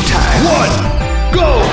Showtime! One, go!